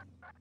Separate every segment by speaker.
Speaker 1: Thank you.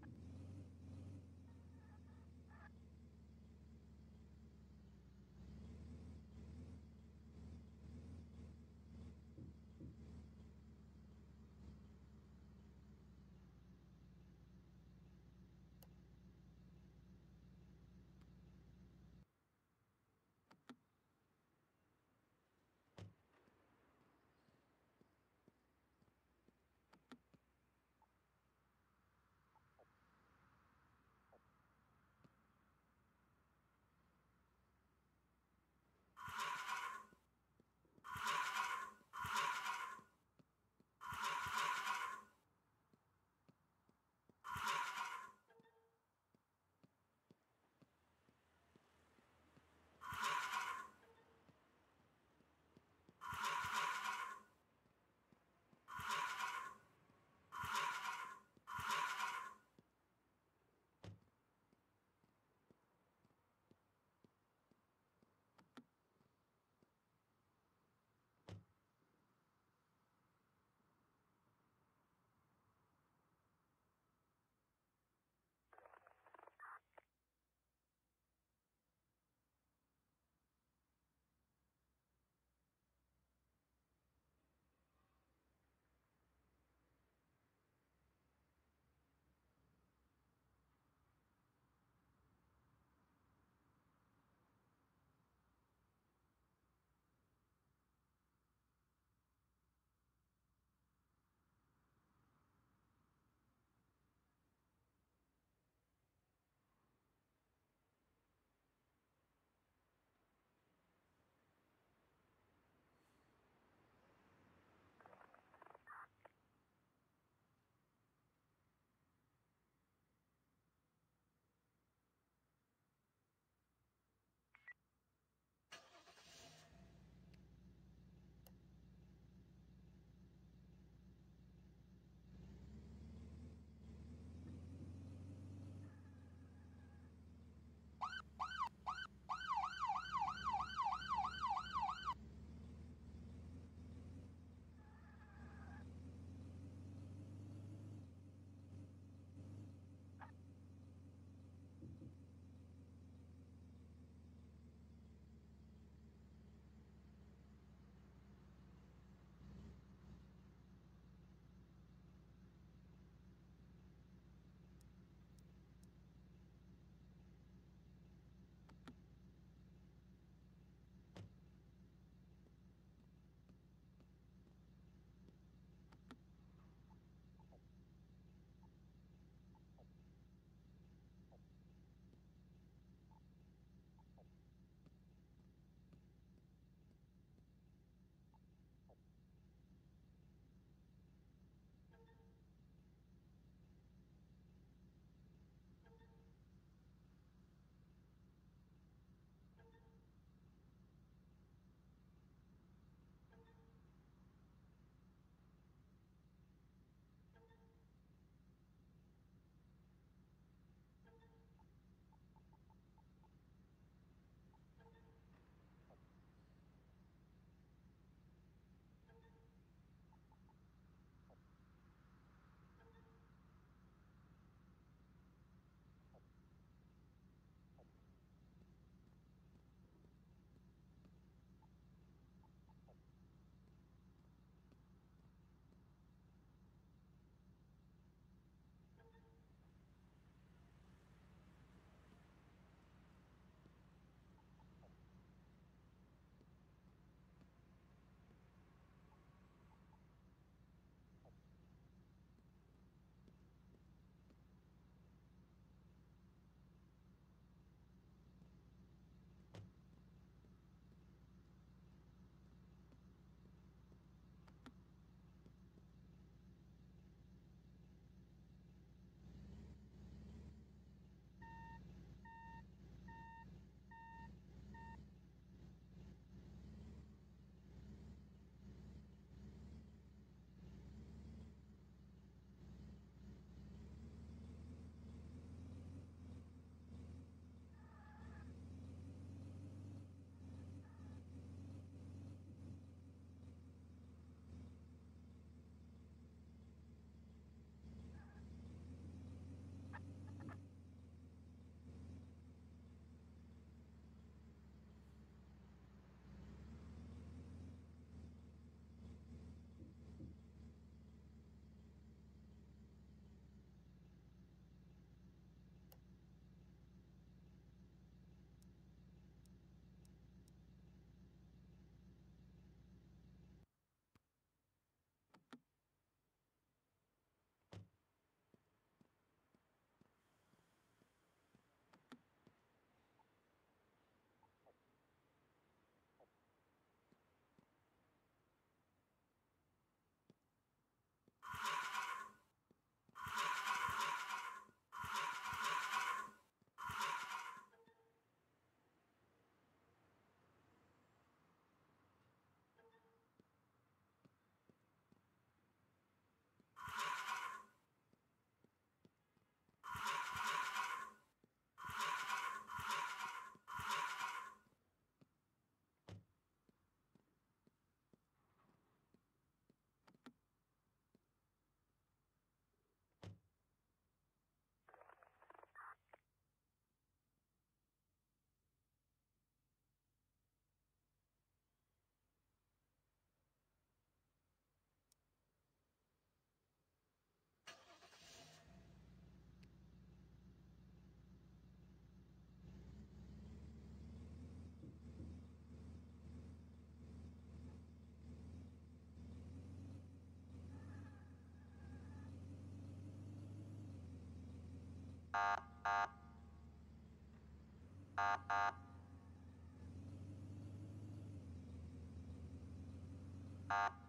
Speaker 1: Thank you.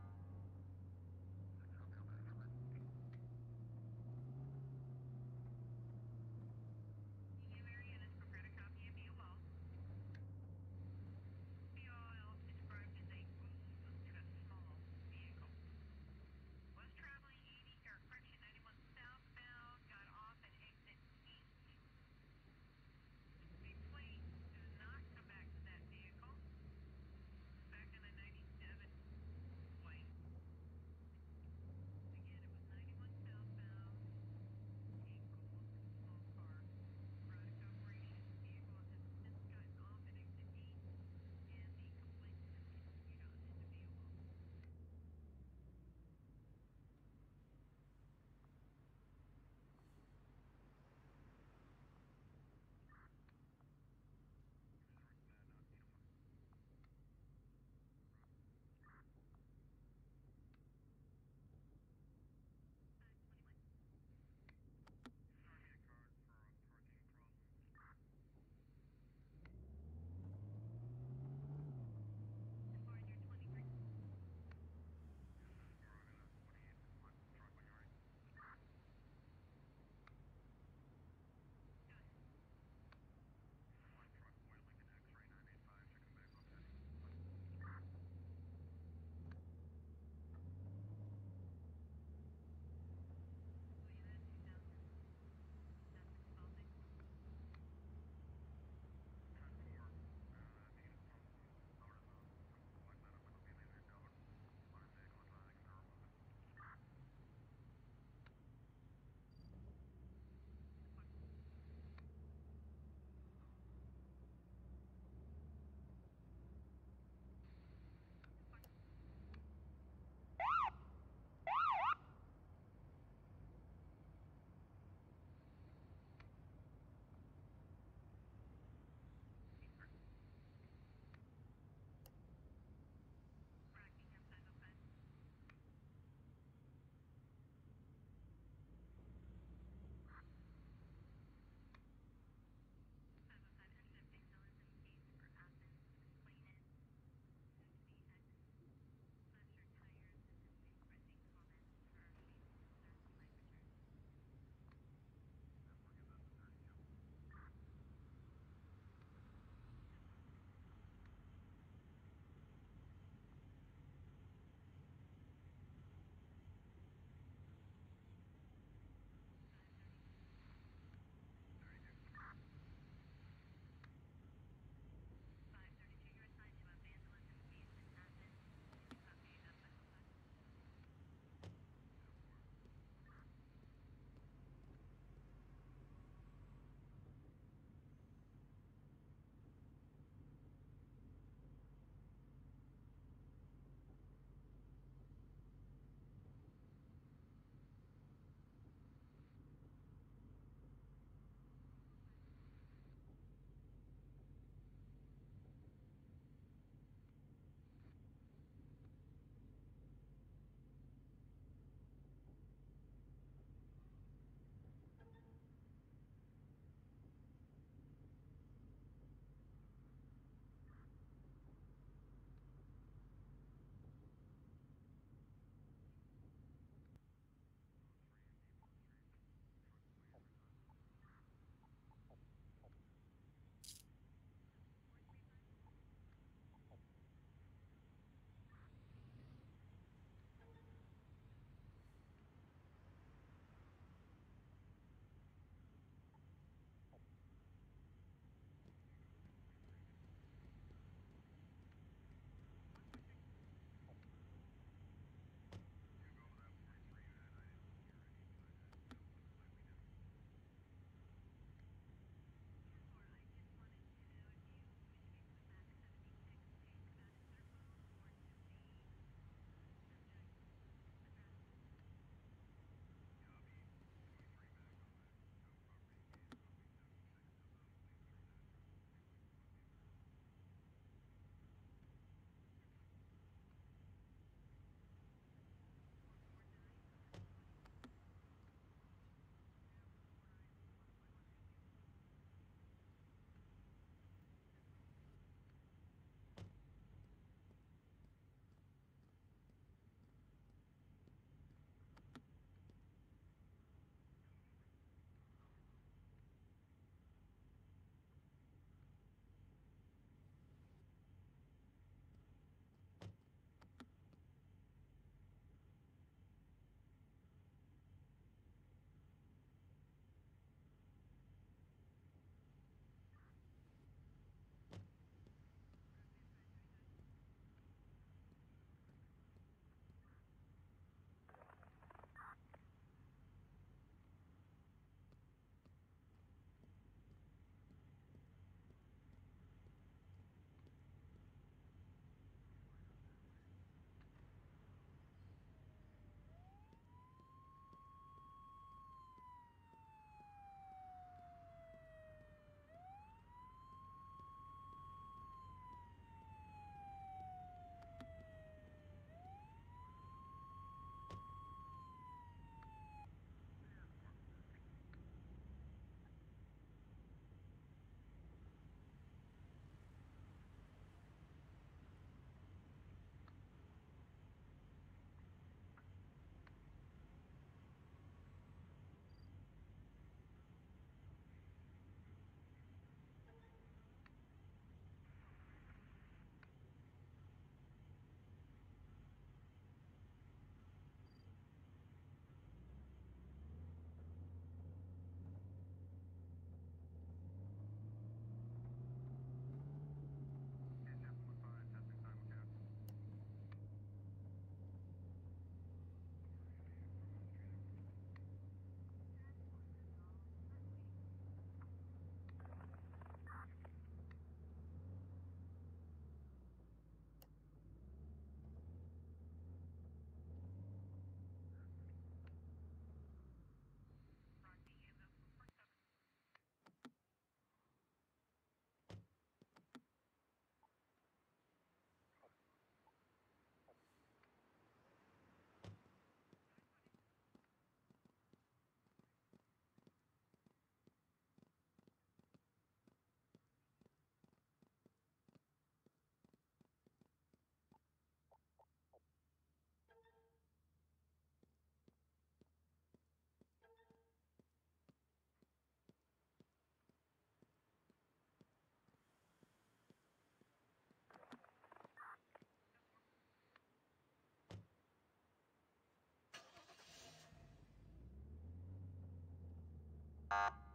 Speaker 1: you